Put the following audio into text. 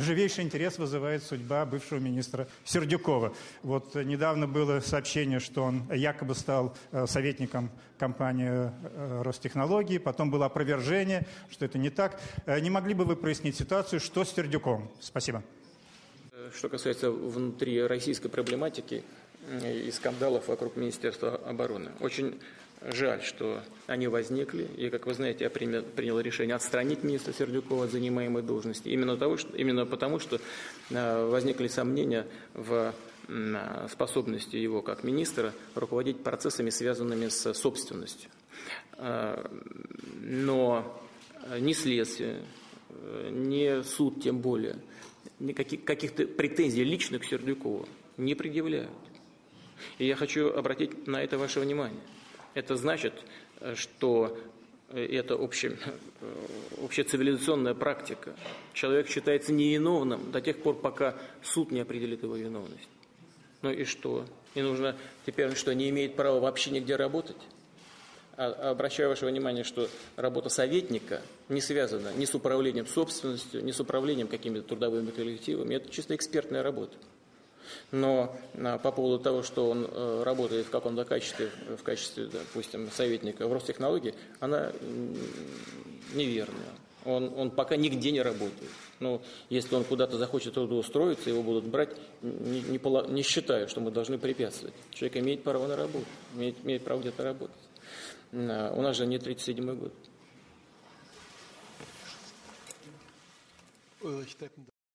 Живейший интерес вызывает судьба бывшего министра Сердюкова. Вот недавно было сообщение, что он якобы стал э, советником компании э, Ростехнологии, потом было опровержение, что это не так. Э, не могли бы вы прояснить ситуацию, что с Сердюковым? Спасибо. Что касается внутри российской проблематики и скандалов вокруг Министерства обороны, очень жаль, что они возникли. И, как вы знаете, я принял, принял решение отстранить министра Сердюкова от занимаемой должности. Именно, того, что, именно потому, что э, возникли сомнения в способности его как министра руководить процессами, связанными с собственностью. Э, но ни следствие, ни суд тем более – никаких каких-то претензий личных к Сердюкову не предъявляют. И я хочу обратить на это ваше внимание. Это значит, что это обще, общецивилизационная практика. Человек считается невиновным до тех пор, пока суд не определит его виновность. Ну и что? И нужно теперь что, не имеет права вообще нигде работать? А, обращаю ваше внимание, что работа советника не связана ни с управлением собственностью, ни с управлением какими-то трудовыми коллективами. Это чисто экспертная работа. Но а, по поводу того, что он э, работает в каком-то качестве, в качестве, допустим, советника в Ростехнологии, она неверная. Он, он пока нигде не работает. Но если он куда-то захочет трудоустроиться, его будут брать, не, не, не считаю, что мы должны препятствовать. Человек имеет право на работу, имеет, имеет право где-то работать. У нас же не 37 год.